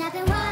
Nothing was